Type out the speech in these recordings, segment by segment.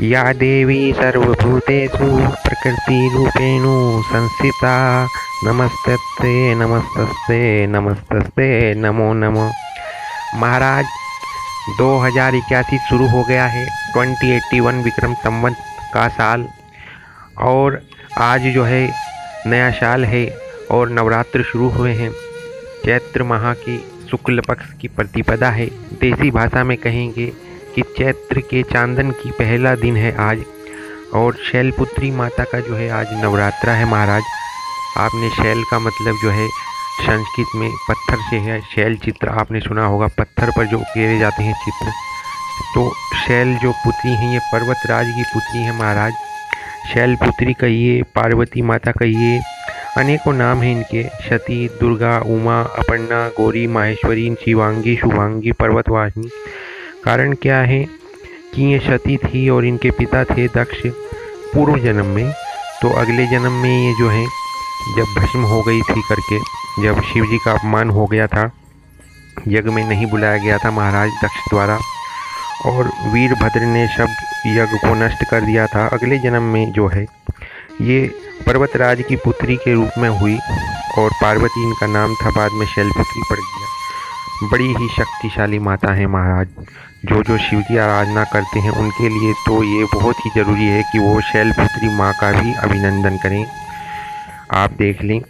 या देवी सर्वभूतेषु प्रकृतिरूपेणु संस्थिता। नमस्ते नमस्ते नमस्ते नमो नमो। महाराज, दो हज़ार इक्यासी शुरू हो गया है twenty eighty one Vikram Samvat का साल। और आज जो है, नया साल है और नवरात्र शुरू हुए हैं। चैत्र माह की शुक्ल पक्ष की प्रतिपदा है। देसी भाषा में कहेंगे कि चैत्र के चांदन की पहला दिन है आज, और शैलपुत्री माता का जो है आज नवरात्रा है महाराज। आपने शैल का मतलब जो है, संस्कृत में पत्थर से है, शैल चित्र आपने सुना होगा, पत्थर पर जो उकेरे जाते हैं चित्र। तो शैल जो पुत्री हैं, ये पर्वतराज की पुत्री है महाराज। शैलपुत्री कहिए, पार्वती माता कहिए, अनेकों नाम हैं इनके। सती, दुर्गा, उमा, अपर्णा, गौरी, माहेश्वरी, शिवांगी, शुभांगी, पर्वतवाहिनी। कारण क्या है कि ये सती थी और इनके पिता थे दक्ष पूर्व जन्म में। तो अगले जन्म में ये जो है, जब भस्म हो गई थी करके, जब शिव जी का अपमान हो गया था, यज्ञ में नहीं बुलाया गया था महाराज दक्ष द्वारा, और वीरभद्र ने सब यज्ञ को नष्ट कर दिया था। अगले जन्म में जो है, ये पर्वतराज की पुत्री के रूप में हुई, और पार्वती इनका नाम था बाद में शैलपुत्री पड़ गया। बड़ी ही शक्तिशाली माता है महाराज। जो जो शिव की आराधना करते हैं, उनके लिए तो ये बहुत ही ज़रूरी है कि वो शैलपुत्री माँ का भी अभिनंदन करें। आप देख लें,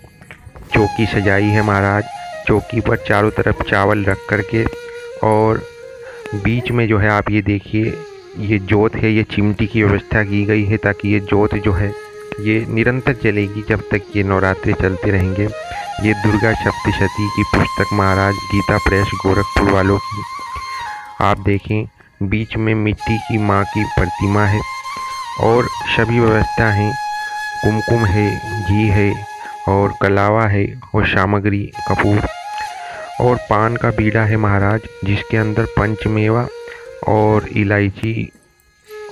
चौकी सजाई है महाराज। चौकी पर चारों तरफ़ चावल रख कर के और बीच में जो है आप ये देखिए, ये जोत है, ये चिमटी की व्यवस्था की गई है ताकि ये जोत जो है, ये निरंतर चलेगी जब तक ये नवरात्रि चलते रहेंगे। ये दुर्गा सप्तशती की पुस्तक महाराज गीता प्रेस गोरखपुर वालों की। आप देखें, बीच में मिट्टी की माँ की प्रतिमा है और सभी व्यवस्था हैं। कुमकुम है, घी है और कलावा है और सामग्री, कपूर। और पान का बीड़ा है महाराज, जिसके अंदर पंचमेवा और इलायची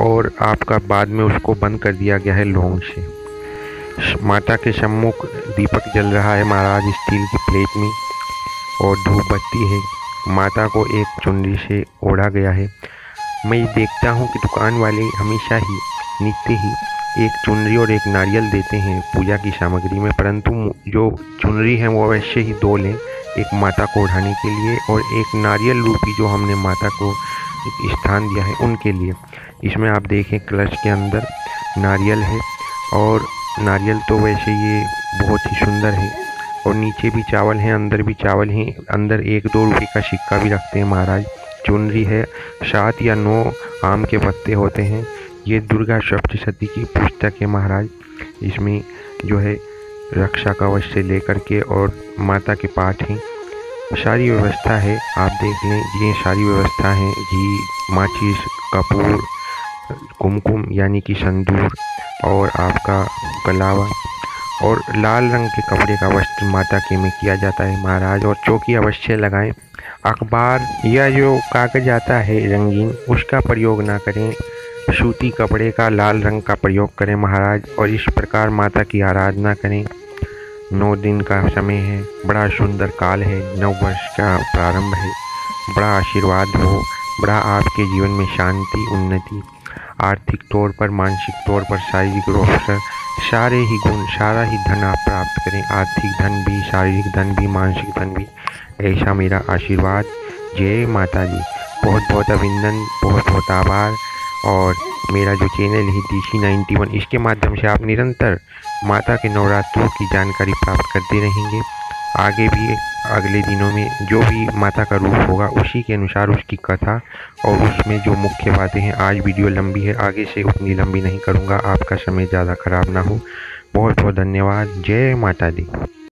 और आपका बाद में उसको बंद कर दिया गया है लौंग से। माता के सम्मुख दीपक जल रहा है महाराज स्टील की प्लेट में और धूप बत्ती है। माता को एक चुनरी से ओढ़ा गया है। मैं देखता हूँ कि दुकान वाले हमेशा ही नित्य ही एक चुनरी और एक नारियल देते हैं पूजा की सामग्री में, परंतु जो चुनरी है वो अवश्य ही दो लें, एक माता को उठाने के लिए और एक नारियल रूपी जो हमने माता को स्थान दिया है उनके लिए। इसमें आप देखें, कलश के अंदर नारियल है और नारियल तो वैसे ये बहुत ही सुंदर है। और नीचे भी चावल हैं, अंदर भी चावल हैं। अंदर एक दो रुपये का सिक्का भी रखते हैं महाराज। चुनरी है, सात या नौ आम के पत्ते होते हैं। ये दुर्गा सप्तशती की पुस्तक है महाराज। इसमें जो है रक्षा कवच से लेकर के और माता के पाठ हैं। सारी व्यवस्था है, आप देख लें, ये सारी व्यवस्था है। घी, माचिस, कपूर, कुमकुम, यानी कि संदूर और आपका कलावा और लाल रंग के कपड़े का वस्त्र माता के में किया जाता है। महाराज, और चौकी अवश्य लगाएँ। अखबार या जो कागज़ आता है रंगीन, उसका प्रयोग ना करें। सूती कपड़े का लाल रंग का प्रयोग करें महाराज, और इस प्रकार माता की आराधना करें। नौ दिन का समय है, बड़ा सुंदर काल है, नव वर्ष का प्रारंभ है। बड़ा आशीर्वाद हो, बड़ा आपके जीवन में शांति, उन्नति आर्थिक तौर पर, मानसिक तौर पर, शारीरिक रूप से, सारे ही गुण, सारा ही धन आप प्राप्त करें। आर्थिक धन भी, शारीरिक धन भी, मानसिक धन भी। ऐसा मेरा आशीर्वाद। जय माता जी बहुत बहुत अभिनंदन बहुत बहुत आभार। और मेरा जो चैनल है डी सी नाइन्टी वन इसके माध्यम से आप निरंतर माता के नवरात्रों की जानकारी प्राप्त करते रहेंगे। आगे भी, अगले दिनों में जो भी माता का रूप होगा, उसी के अनुसार उसकी कथा और उसमें जो मुख्य बातें हैं, आज वीडियो लंबी है, आगे से उतनी लंबी नहीं करूँगा, आपका समय ज़्यादा ख़राब ना हो। बहुत बहुत धन्यवाद। जय माता दी।